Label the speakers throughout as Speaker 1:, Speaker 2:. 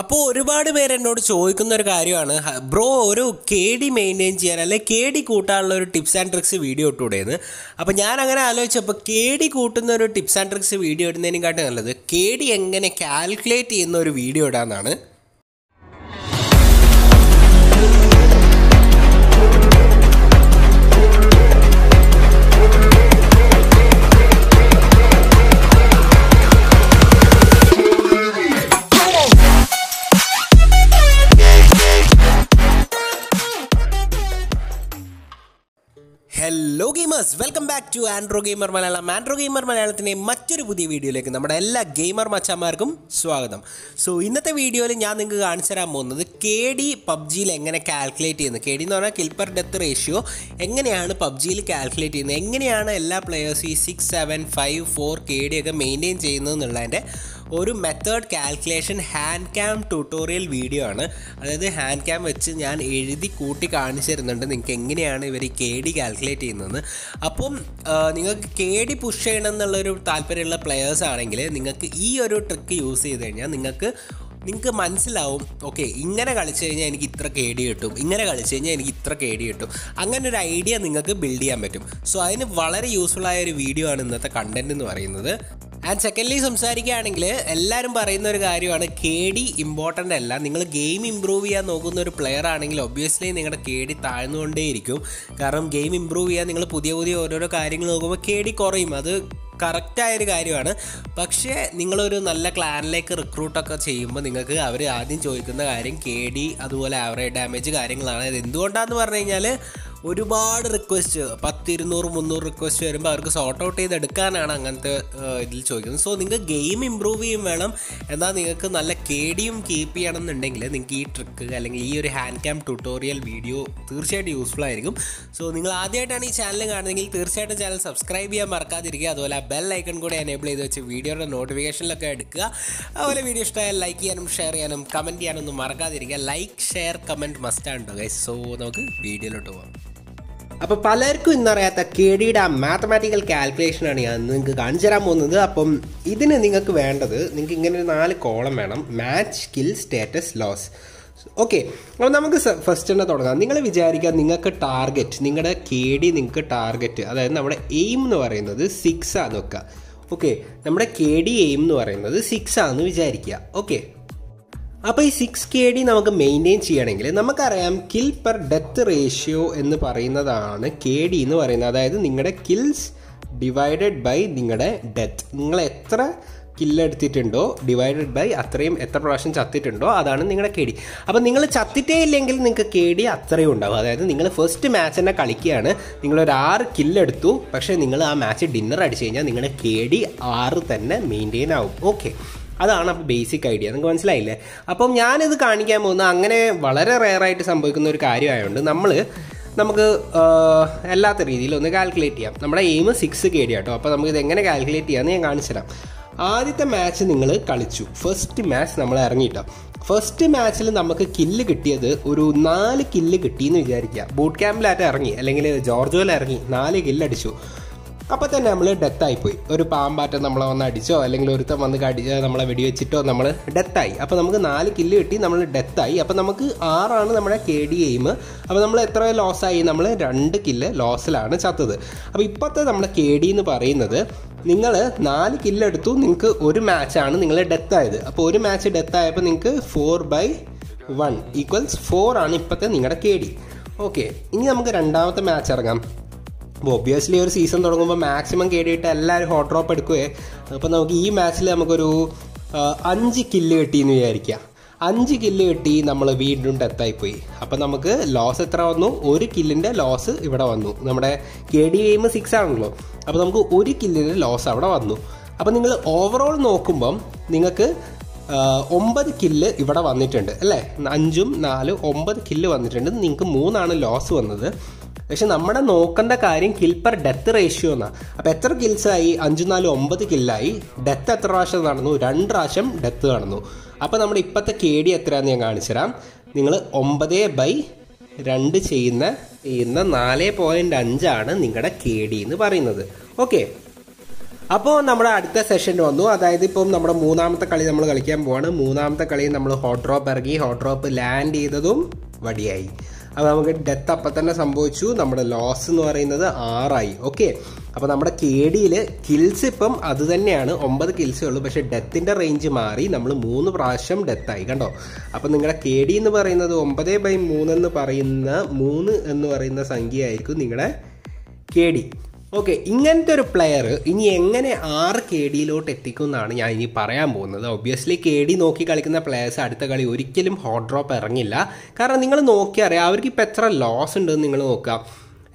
Speaker 1: അപ്പോൾ ഒരുപാട് പേര് എന്നോട് ചോദിക്കുന്ന ഒരു കാര്യമാണ്. ബ്രോ ഒരു കെ ഡി മെയിന്റെയിൻ ചെയ്യാൻ അല്ലെങ്കിൽ കെ ഡി കൂട്ടാനുള്ള ഒരു ടിപ്സ് ആൻഡ് ട്രിക്സ് വീഡിയോ ഇട്ടുകൂടെയെന്ന് അപ്പോൾ ഞാൻ അങ്ങനെ ആലോചിച്ചപ്പോൾ കെ ഡി കൂട്ടുന്ന ഒരു ടിപ്സ് ആൻഡ് ട്രിക്സ് വീഡിയോ ഇടുന്നതിനെക്കാട്ടും നല്ലത് കെ ഡി എങ്ങനെ കാൽക്കുലേറ്റ് ചെയ്യുന്ന ഒരു video ഇടാന്നാണ്. Gamers welcome back to Andro Gamer Malayalam Andro Gamer മലയാളത്തിന്റെ മറ്റൊരു പുതിയ വീഡിയോയിലേക്ക് നമ്മുടെ എല്ലാ ഗെയിമർ മച്ചാന്മാർക്കും സ്വാഗതം. സോ ഇന്നത്തെ വീഡിയോയിൽ ഞാൻ നിങ്ങൾക്ക് കാണിച്ചു തരാൻ പോകുന്നത് കെ ഡി പബ്ജിയിൽ എങ്ങനെ കാൽക്കുലേറ്റ് ചെയ്യുന്നത്. കെ ഡി എന്ന് പറഞ്ഞാൽ കിൽപ്പർ ഡെത്ത് റേഷ്യോ എങ്ങനെയാണ് പബ്ജിയിൽ കാൽക്കുലേറ്റ് ചെയ്യുന്നത്? എങ്ങനെയാണ് എല്ലാ പ്ലെയേഴ്സും ഈ six seven five four K D ഒക്കെ മെയിന്റെയിൻ ചെയ്യുന്നത് എന്നുള്ളതിന്റെ ഒരു method calculation hand cam tutorial video ആണ്. അതായത് ഹാൻഡ് ക്യാം വെച്ച് ഞാൻ എഴുതി കൂട്ടി കാണിച്ചു തരുന്നുണ്ട്. നിങ്ങൾക്ക് എങ്ങനെയാണ് ഇവർ കെ ഡി കാൽക്കുലേറ്റ് ചെയ്യുന്നത്. അപ്പം നിങ്ങൾക്ക് കെ ഡി പുഷ് ചെയ്യണം എന്നുള്ളൊരു താല്പര്യമുള്ള പ്ലെയേഴ്സ് ആണെങ്കിൽ നിങ്ങൾക്ക് ഈ ഒരു ട്രിക്ക് യൂസ് ചെയ്ത് കഴിഞ്ഞാൽ നിങ്ങൾക്ക് നിങ്ങൾക്ക് മനസ്സിലാവും ഓക്കെ ഇങ്ങനെ കളിച്ചു കഴിഞ്ഞാൽ എനിക്ക് ഇത്ര കെ ഡി കിട്ടും. ഇങ്ങനെ കളിച്ചു കഴിഞ്ഞാൽ എനിക്ക് ഇത്ര കെ ഡി കിട്ടും. അങ്ങനെ ഒരു ഐഡിയ നിങ്ങൾക്ക് ബിൽഡ് ചെയ്യാൻ പറ്റും. സോ അതിന് വളരെ യൂസ്ഫുൾ ആയ ഒരു വീഡിയോ ആണ് ഇന്നത്തെ കണ്ടന്റ് എന്ന് പറയുന്നത്. ആൻഡ് സെക്കൻഡ്ലി സംസാരിക്കുകയാണെങ്കിൽ എല്ലാവരും പറയുന്ന ഒരു കാര്യമാണ് കെ ഡി ഇമ്പോർട്ടന്റ് അല്ല. നിങ്ങൾ ഗെയിം ഇമ്പ്രൂവ് ചെയ്യാൻ നോക്കുന്ന ഒരു പ്ലെയർ ആണെങ്കിൽ ഒബ്വിയസ്ലി നിങ്ങളുടെ കെ ഡി താഴ്ന്നുകൊണ്ടേയിരിക്കും. കാരണം ഗെയിം ഇമ്പ്രൂവ് ചെയ്യാൻ നിങ്ങൾ പുതിയ പുതിയ ഓരോരോ കാര്യങ്ങൾ നോക്കുമ്പോൾ കെ ഡി കുറയും. അത് കറക്റ്റായൊരു കാര്യമാണ്. പക്ഷേ നിങ്ങളൊരു നല്ല ക്ലാനിലേക്ക് റിക്രൂട്ടൊക്കെ ചെയ്യുമ്പോൾ നിങ്ങൾക്ക് അവർ ആദ്യം ചോദിക്കുന്ന കാര്യം കെ ഡി അതുപോലെ ആവറേജ് ഡാമേജ് കാര്യങ്ങളാണ്. അത് എന്തുകൊണ്ടാണെന്ന് പറഞ്ഞു കഴിഞ്ഞാൽ ഒരുപാട് റിക്വസ്റ്റ് പത്ത് ഇരുന്നൂറ് മുന്നൂറ് റിക്വസ്റ്റ് വരുമ്പോൾ അവർക്ക് സോർട്ട് ഔട്ട് ചെയ്തെടുക്കാനാണ് അങ്ങനത്തെ ഇതിൽ ചോദിക്കുന്നത്. സോ നിങ്ങൾക്ക് ഗെയിം ഇമ്പ്രൂവ് ചെയ്യും വേണം. എന്നാൽ നിങ്ങൾക്ക് നല്ല കേടിയും കീപ്പ് ചെയ്യണമെന്നുണ്ടെങ്കിൽ നിങ്ങൾക്ക് ഈ ട്രിക്ക് അല്ലെങ്കിൽ ഈ ഒരു ഹാൻഡ് ക്യാം ട്യൂട്ടോറിയൽ വീഡിയോ തീർച്ചയായിട്ടും യൂസ്ഫുൾ ആയിരിക്കും. സോ നിങ്ങൾ ആദ്യമായിട്ടാണ് ഈ ചാനൽ കാണുന്നതെങ്കിൽ തീർച്ചയായിട്ടും ചാനൽ സബ്സ്ക്രൈബ് ചെയ്യാൻ മറക്കാതിരിക്കുക. അതുപോലെ ആ ബെൽ ഐക്കൺ കൂടെ എനേബിൾ ചെയ്ത് വെച്ച് വീഡിയോയുടെ നോട്ടിഫിക്കേഷനിലൊക്കെ എടുക്കുക. അതുപോലെ വീഡിയോ ഇഷ്ടമായാൽ ലൈക്ക് ചെയ്യാനും ഷെയർ ചെയ്യാനും കമന്റ് ചെയ്യാനൊന്നും മറക്കാതിരിക്കുക. ലൈക്ക് ഷെയർ കമന്റ് മസ്റ്റ് ആണ് ഗൈസ് സോ നമുക്ക് വീഡിയോയിലോട്ട് പോകാം അപ്പോൾ പലർക്കും ഇന്നറിയാത്ത കെ ഡിയുടെ ആ മാത്തമാറ്റിക്കൽ കാൽക്കുലേഷനാണ് ഞാൻ നിങ്ങൾക്ക് കാണിച്ചു തരാൻ പോകുന്നത്. അപ്പം ഇതിന് നിങ്ങൾക്ക് വേണ്ടത് നിങ്ങൾക്ക് ഇങ്ങനെ ഒരു നാല് കോളം വേണം. Match skill status loss okay അപ്പോൾ നമുക്ക് ഫസ്റ്റ് തന്നെ തുടങ്ങാം. നിങ്ങൾ വിചാരിക്കുക നിങ്ങൾക്ക് ടാർഗറ്റ് നിങ്ങളുടെ കെ ഡി നിങ്ങൾക്ക് ടാർഗറ്റ് അതായത് നമ്മുടെ എയിം എന്ന് പറയുന്നത് സിക്സ് ആണെന്ന് വെക്കുക. ഓക്കെ നമ്മുടെ കെ ഡി എയിം എന്ന് പറയുന്നത് സിക്സ് ആണെന്ന് വിചാരിക്കുക. ഓക്കെ അപ്പോൾ ഈ സിക്സ് കെ ഡി നമുക്ക് മെയിന്റെയിൻ ചെയ്യണമെങ്കിൽ നമുക്കറിയാം കിൽ പെർ ഡെത്ത് റേഷ്യോ എന്ന് പറയുന്നതാണ് കെ ഡി എന്ന് പറയുന്നത്. അതായത് നിങ്ങളുടെ കിൽസ് ഡിവൈഡഡ് ബൈ നിങ്ങളുടെ ഡെത്ത് നിങ്ങൾ എത്ര കില്ലെടുത്തിട്ടുണ്ടോ ഡിവൈഡഡ് ബൈ അത്രയും എത്ര പ്രാവശ്യം ചത്തിട്ടുണ്ടോ അതാണ് നിങ്ങളുടെ കെ ഡി അപ്പോൾ നിങ്ങൾ ചത്തിട്ടേ ഇല്ലെങ്കിൽ നിങ്ങൾക്ക് കെ ഡി അത്രയും ഉണ്ടാവും. അതായത് നിങ്ങൾ ഫസ്റ്റ് മാച്ച് തന്നെ കളിക്കുകയാണ്. നിങ്ങളൊരു ആറ് കില്ലെടുത്തു പക്ഷേ നിങ്ങൾ ആ മാച്ച് ഡിന്നർ അടിച്ചു കഴിഞ്ഞാൽ നിങ്ങളുടെ കെ ഡി ആറ് തന്നെ മെയിന്റെയിൻ ആവും. ഓക്കെ അതാണ് അപ്പോൾ ബേസിക് ഐഡിയ നിങ്ങൾക്ക് മനസ്സിലായില്ലേ? അപ്പം ഞാനിത് കാണിക്കാൻ പോകുന്നത് അങ്ങനെ വളരെ റെയറായിട്ട് സംഭവിക്കുന്ന ഒരു കാര്യമായതുകൊണ്ട് നമ്മൾ നമുക്ക് എല്ലാത്ത രീതിയിൽ ഒന്ന് കാൽക്കുലേറ്റ് ചെയ്യാം. നമ്മുടെ എയിം സിക്സ് കെ ഡി ആട്ടോ. അപ്പോൾ നമുക്ക് ഇത് എങ്ങനെ കാൽക്കുലേറ്റ് ചെയ്യാമെന്ന് ഞാൻ കാണിച്ചു തരാം. ആദ്യത്തെ മാച്ച് നിങ്ങൾ കളിച്ചു. ഫസ്റ്റ് മാച്ച് നമ്മൾ ഇറങ്ങിയിട്ടോ ഫസ്റ്റ് മാച്ചിൽ നമുക്ക് കില്ല് കിട്ടിയത് ഒരു നാല് കില്ല് കിട്ടിയെന്ന് വിചാരിക്കുക. ബൂട്ട് ക്യാമ്പിലായിട്ട് ഇറങ്ങി. അല്ലെങ്കിൽ ജോർജോയിൽ ഇറങ്ങി നാല് കില്ല് അടിച്ചു. അപ്പോൾ തന്നെ നമ്മൾ ഡെത്തായി പോയി. ഒരു പാമ്പാറ്റ നമ്മളെ വന്ന് അടിച്ചോ അല്ലെങ്കിൽ ഒരുത്തം വന്ന് കടിച്ചോ നമ്മളെ വെടിവെച്ചിട്ടോ നമ്മൾ ഡെത്തായി അപ്പോൾ നമുക്ക് നാല് കില്ല് കിട്ടി നമ്മൾ ഡെത്തായി അപ്പോൾ നമുക്ക് ആറാണ് നമ്മുടെ കെ ഡി എയിം അപ്പോൾ നമ്മൾ എത്ര ലോസായി നമ്മൾ രണ്ട് കില്ല് ലോസിലാണ് ചത്തത്. അപ്പോൾ ഇപ്പോഴത്തെ നമ്മുടെ കെ ഡി എന്ന് പറയുന്നത് നിങ്ങൾ നാല് കില്ലെടുത്തു നിങ്ങൾക്ക് ഒരു മാച്ചാണ് നിങ്ങൾ ഡെത്തായത് അപ്പോൾ ഒരു മാച്ച് ഡെത്തായപ്പോൾ നിങ്ങൾക്ക് four by one equals four ആണ് ഇപ്പോഴത്തെ നിങ്ങളുടെ കെ ഡി ഓക്കെ ഇനി നമുക്ക് രണ്ടാമത്തെ മാച്ച് ഇറങ്ങാം. അപ്പോൾ ഒബ്വിയസ്ലി ഒരു സീസൺ തുടങ്ങുമ്പോൾ മാക്സിമം കേടിയിട്ട് എല്ലാവരും ഹോട്ട് ഡ്രോപ്പ് എടുക്കുകയെ അപ്പോൾ നമുക്ക് ഈ മാച്ചിൽ നമുക്കൊരു അഞ്ച് കില്ല് കിട്ടിയെന്ന് വിചാരിക്കുക അഞ്ച് കില്ല് കിട്ടി നമ്മൾ വീണ്ടും ഡെത്തായിപ്പോയി അപ്പോൾ നമുക്ക് ലോസ് എത്ര വന്നു? ഒരു കില്ലിന്റെ ലോസ് ഇവിടെ വന്നു. നമ്മുടെ കെ ഡി എം സിക്സ് ആണല്ലോ. അപ്പോൾ നമുക്ക് ഒരു കില്ലിന്റെ ലോസ് അവിടെ വന്നു. അപ്പോൾ നിങ്ങൾ ഓവറോൾ നോക്കുമ്പം നിങ്ങൾക്ക് ഒമ്പത് കില്ല് ഇവിടെ വന്നിട്ടുണ്ട്. അല്ലേ? അഞ്ചും നാലും ഒമ്പത് കില്ല് വന്നിട്ടുണ്ട്. നിങ്ങൾക്ക് മൂന്നാണ് ലോസ് വന്നത്. പക്ഷെ നമ്മുടെ നോക്കേണ്ട കാര്യം കിൽ പെർ ഡെത്ത് റേഷ്യോ എന്നാണ് അപ്പോൾ എത്ര കിൽസ് ആയി? അഞ്ചും നാലും ഒമ്പത് കില്ലായി ഡെത്ത് എത്ര പ്രാവശ്യം നടന്നു? രണ്ട് പ്രാവശ്യം ഡെത്ത് നടന്നു. അപ്പോൾ നമ്മുടെ ഇപ്പോഴത്തെ കെ ഡി എത്രയാണെന്ന് ഞാൻ കാണിച്ചുതരാം. നിങ്ങൾ ഒമ്പത് ബൈ രണ്ട് ചെയ്യുന്ന ചെയ്യുന്ന നാല് പോയിന്റ് അഞ്ചാണ് നിങ്ങളുടെ കെ ഡി എന്ന് പറയുന്നത്. ഓക്കെ അപ്പോൾ നമ്മുടെ അടുത്ത സെഷൻ വന്നു. അതായത് ഇപ്പം നമ്മുടെ മൂന്നാമത്തെ കളി നമ്മൾ കളിക്കാൻ പോവാണ്. മൂന്നാമത്തെ കളി നമ്മൾ ഹോട്ട് ഡ്രോപ്പ് ഇറങ്ങി. ഹോട്ട് ഡ്രോപ്പ് ലാൻഡ് ചെയ്തതും വടിയായി. അപ്പോൾ നമുക്ക് ഡെത്ത് അപ്പം തന്നെ സംഭവിച്ചു. നമ്മുടെ ലോസ് എന്ന് പറയുന്നത് ആറായി. ഓക്കെ അപ്പോൾ നമ്മുടെ കെ ഡിയിൽ കിൽസ് ഇപ്പം അത് തന്നെയാണ്. ഒമ്പത് കിൽസേ ഉള്ളൂ. പക്ഷേ ഡെത്തിന്റെ റേഞ്ച് മാറി. നമ്മൾ മൂന്ന് പ്രാവശ്യം ഡെത്തായി കണ്ടോ? അപ്പോൾ നിങ്ങളുടെ കെ ഡി എന്ന് പറയുന്നത് ഒമ്പത് ബൈ മൂന്ന് എന്ന് പറയുന്ന മൂന്ന് എന്ന് പറയുന്ന സംഖ്യ ആയിരിക്കും നിങ്ങളുടെ കെ ഡി ഓക്കെ ഇങ്ങനത്തെ ഒരു പ്ലെയർ ഇനി എങ്ങനെ ആറ് കെ ഡിയിലോട്ട് എത്തിക്കും എന്നാണ് ഞാൻ ഇനി പറയാൻ പോകുന്നത്. ഒബ്വിയസ്ലി കെ ഡി നോക്കി കളിക്കുന്ന പ്ലെയേഴ്സ് അടുത്ത കളി ഒരിക്കലും ഹോട്ട് ഡ്രോപ്പ് ഇറങ്ങില്ല. കാരണം നിങ്ങൾ നോക്കിയറിയാം അവർക്ക് ഇപ്പോൾ എത്ര ലോസ് ഉണ്ടെന്ന് നിങ്ങൾ നോക്കുക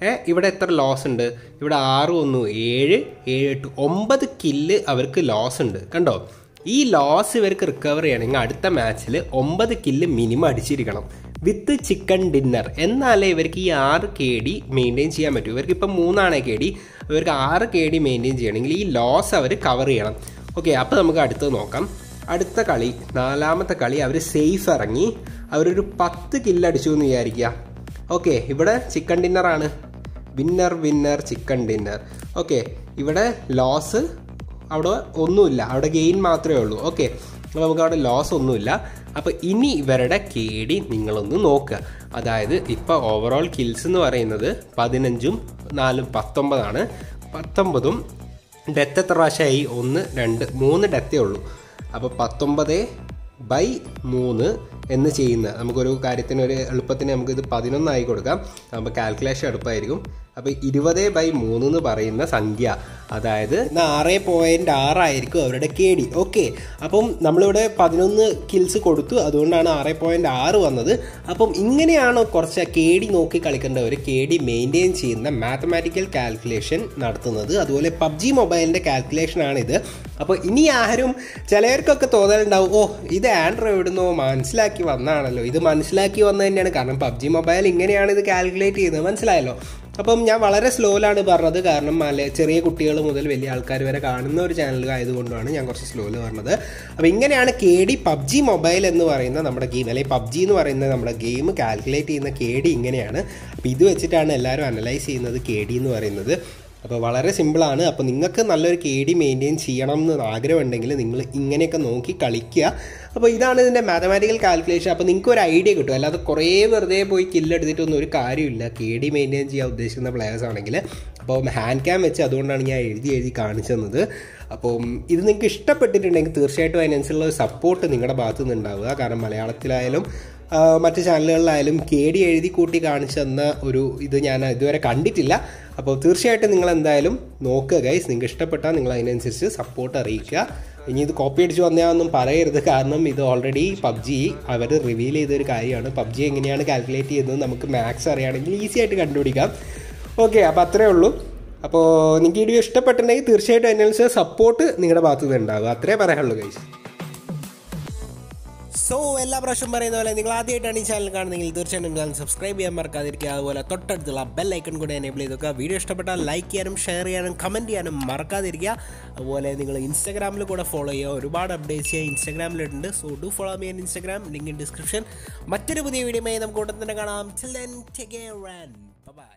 Speaker 1: ഏ ഇവിടെ എത്ര ലോസ് ഉണ്ട്? ഇവിടെ ആറ് ഒന്ന് ഏഴ് ഏഴ് എട്ട് ഒമ്പത് കില്ല് അവർക്ക് ലോസ് ഉണ്ട്. കണ്ടോ? ഈ ലോസ് ഇവർക്ക് റിക്കവർ ചെയ്യണമെങ്കിൽ അടുത്ത മാച്ചിൽ ഒമ്പത് kill minimum അടിച്ചിരിക്കണം. With chicken dinner. എന്നാലേ ഇവർക്ക് ഈ ആറ് കെ ഡി മെയിന്റെയിൻ ചെയ്യാൻ പറ്റൂ. ഇവർക്ക് ഇപ്പം മൂന്നാണ് കെ ഡി ഇവർക്ക് ആറ് കെ ഡി മെയിന്റെയിൻ ചെയ്യണമെങ്കിൽ ഈ ലോസ് അവർ കവർ ചെയ്യണം. ഓക്കെ അപ്പോൾ നമുക്ക് അടുത്തത് നോക്കാം. അടുത്ത കളി നാലാമത്തെ കളി അവർ സേഫ് ഇറങ്ങി. അവരൊരു പത്ത് കില്ല് അടിച്ചു എന്ന് വിചാരിക്കുക. ഓക്കെ ഇവിടെ chicken ഡിന്നറാണ് winner winner chicken dinner okay ഇവിടെ ലോസ് അവിടെ ഒന്നുമില്ല. അവിടെ ഗെയിൻ മാത്രമേ ഉള്ളൂ. ഓക്കെ അപ്പോൾ നമുക്ക് അവിടെ ലോസ് ഒന്നുമില്ല. അപ്പോൾ ഇനി ഇവരുടെ കെ ഡി നിങ്ങളൊന്ന് നോക്കുക അതായത് ഇപ്പോൾ ഓവറോൾ കിൽസ് എന്ന് പറയുന്നത് പതിനഞ്ചും നാലും പത്തൊമ്പതാണ്. പത്തൊമ്പതും ഡെത്ത് എത്ര പ്രാവശ്യമായി? ഒന്ന് രണ്ട് മൂന്ന് ഡെത്തേ ഉള്ളൂ. അപ്പോൾ പത്തൊമ്പത് ബൈ മൂന്ന് എന്ന് ചെയ്യുന്ന നമുക്കൊരു കാര്യത്തിന് ഒരു എളുപ്പത്തിന് നമുക്കിത് പതിനൊന്നായി കൊടുക്കാം. അപ്പോൾ കാൽക്കുലേഷൻ എളുപ്പമായിരിക്കും. അപ്പോൾ ഇരുപത് ബൈ മൂന്ന് എന്ന് പറയുന്ന സംഖ്യ. അതായത് ആറ് പോയിന്റ് ആറായിരിക്കും അവരുടെ കെ ഡി ഓക്കെ അപ്പം നമ്മളിവിടെ പതിനൊന്ന് കിൽസ് കൊടുത്തു. അതുകൊണ്ടാണ് ആറ് പോയിന്റ് ആറ് വന്നത്. അപ്പം ഇങ്ങനെയാണ് കുറച്ച് കെ ഡി നോക്കി കളിക്കേണ്ടവർ കെ ഡി മെയിന്റെയിൻ ചെയ്യുന്ന മാത്തമാറ്റിക്കൽ കാൽക്കുലേഷൻ നടത്തുന്നത്. അതുപോലെ പബ്ജി മൊബൈലിന്റെ കാൽക്കുലേഷനാണിത് അപ്പോൾ ഇനി ആരും ചിലവർക്കൊക്കെ തോന്നലുണ്ടാവും ഓ ഇത് ആൻഡ്രോയിഡ് നിന്നോ മനസ്സിലാക്കി വന്നാണല്ലോ. ഇത് മനസ്സിലാക്കി വന്നു തന്നെയാണ്. കാരണം പബ്ജി മൊബൈൽ ഇങ്ങനെയാണ് ഇത് കാൽക്കുലേറ്റ് ചെയ്യുന്നത്. മനസ്സിലായല്ലോ? അപ്പം ഞാൻ വളരെ സ്ലോയിലാണ് പറഞ്ഞത്. കാരണം മല ചെറിയ കുട്ടികൾ മുതൽ വലിയ ആൾക്കാർ വരെ കാണുന്ന ഒരു ചാനൽ ആയതുകൊണ്ടാണ് ഞാൻ കുറച്ച് സ്ലോയിൽ പറഞ്ഞത്. അപ്പോൾ ഇങ്ങനെയാണ് കെ ഡി പബ്ജി മൊബൈൽ എന്ന് പറയുന്ന നമ്മുടെ ഗെയിം അല്ലെങ്കിൽ പബ്ജി എന്ന് പറയുന്ന നമ്മുടെ ഗെയിം കാൽക്കുലേറ്റ് ചെയ്യുന്ന കെ ഡി ഇങ്ങനെയാണ്. അപ്പോൾ ഇത് വെച്ചിട്ടാണ് എല്ലാവരും അനലൈസ് ചെയ്യുന്നത് കെ ഡി എന്ന് പറയുന്നത്. അപ്പോൾ വളരെ സിമ്പിളാണ്. അപ്പോൾ നിങ്ങൾക്ക് നല്ലൊരു കെ ഡി മെയിന്റെയിൻ ചെയ്യണം എന്ന് ആഗ്രഹമുണ്ടെങ്കിൽ നിങ്ങൾ ഇങ്ങനെയൊക്കെ നോക്കി കളിക്കുക. അപ്പോൾ ഇതാണ് ഇതിന്റെ മാത്തമാറ്റിക്കൽ കാൽക്കുലേഷൻ അപ്പോൾ നിങ്ങൾക്ക് ഒരു ഐഡിയ കിട്ടും. അല്ലാതെ കുറേ വെറുതെ പോയി കില്ലെടുത്തിട്ടൊന്നും ഒരു കാര്യമില്ല. കെ ഡി മെയിന്റെയിൻ ചെയ്യാൻ ഉദ്ദേശിക്കുന്ന പ്ലെയേഴ്സ് ആണെങ്കിൽ. അപ്പോൾ ഹാൻഡ് ക്യാം വെച്ച് അതുകൊണ്ടാണ് ഞാൻ എഴുതി എഴുതി കാണിച്ചു തന്നത് ഇത് നിങ്ങൾക്ക് ഇഷ്ടപ്പെട്ടിട്ടുണ്ടെങ്കിൽ തീർച്ചയായിട്ടും അതിനനുസരിച്ചുള്ള സപ്പോർട്ട് നിങ്ങളുടെ ഭാഗത്തു നിന്ന് ഉണ്ടാവുക കാരണം മലയാളത്തിലായാലും മറ്റ് ചാനലുകളിലായാലും കെ ഡി എഴുതി കൂട്ടി കാണിച്ചു തന്ന ഒരു ഇത് ഞാൻ ഇതുവരെ കണ്ടിട്ടില്ല. അപ്പോൾ തീർച്ചയായിട്ടും നിങ്ങൾ എന്തായാലും നോക്കുക ഗൈസ് നിങ്ങൾക്ക് ഇഷ്ടപ്പെട്ടാൽ നിങ്ങൾ അതിനനുസരിച്ച് സപ്പോർട്ട് അറിയിക്കുക. ഇനി ഇത് കോപ്പി അടിച്ച് വന്നതാണെന്നും പറയരുത്. കാരണം ഇത് ഓൾറെഡി പബ്ജി അവർ റിവീൽ ചെയ്തൊരു കാര്യമാണ്. പബ്ജി എങ്ങനെയാണ് കാൽക്കുലേറ്റ് ചെയ്യുന്നത് നമുക്ക് മാത്സ് അറിയുകയാണെങ്കിൽ ഈസി ആയിട്ട് കണ്ടുപിടിക്കാം. ഓക്കെ അപ്പോൾ അത്രേ ഉള്ളൂ. അപ്പോൾ നിങ്ങൾക്ക് വീഡിയോ ഇഷ്ടപ്പെട്ടിട്ടുണ്ടെങ്കിൽ തീർച്ചയായിട്ടും അതിനനുസരിച്ച് സപ്പോർട്ട് നിങ്ങളുടെ ഭാഗത്തു നിന്ന് ഉണ്ടാവുക. അത്രേ പറയാനുള്ളൂ ഗൈസ് സോ എല്ലാ പ്രാവശ്യം പറയുന്ന പോലെ നിങ്ങൾ ആദ്യമായിട്ടാണ് ഈ ചാനൽ കാണുന്നതെങ്കിൽ തീർച്ചയായിട്ടും ചാനൽ സബ്സ്ക്രൈബ് ചെയ്യാൻ മറക്കാതിരിക്കുക. അതുപോലെ തൊട്ടടുത്തുള്ള ബെൽ ഐക്കൺ കൂടെ എനേബിൾ ചെയ്ത് വെക്കുക വീഡിയോ ഇഷ്ടപ്പെട്ടാൽ ലൈക്ക് ചെയ്യാനും ഷെയർ ചെയ്യാനും കമന്റ് ചെയ്യാനും മറക്കാതിരിക്കുക. അതുപോലെ നിങ്ങൾ ഇൻസ്റ്റാഗ്രാമിൽ കൂടെ ഫോളോ ചെയ്യുക. ഒരുപാട് അപ്ഡേറ്റ്സ് ചെയ്യുക ഇൻസ്റ്റാഗ്രാമിലിട്ടുണ്ട് so do follow me in Instagram link in description മറ്റൊരു പുതിയ വീഡിയോയുമായി നമുക്ക് ഉടൻ തന്നെ കാണാം. ബൈ